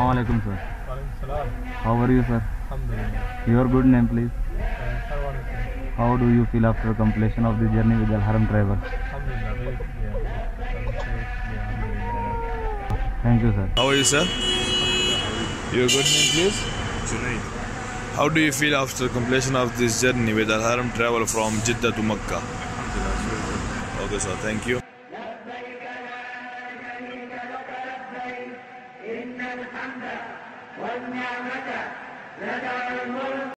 Assalamualaikum sir. Salam. How are you sir? Alhamdulillah. Your good name please. How do you feel after completion of the journey with Al Haram Travel? Alhamdulillah. Very clear. Very clear. Alhamdulillah. Thank you sir. How are you, sir? Your good name, please? Junaid. How do you feel after completion of this journey with Al Haram travel from Jeddah to Makkah? Okay. Thank you.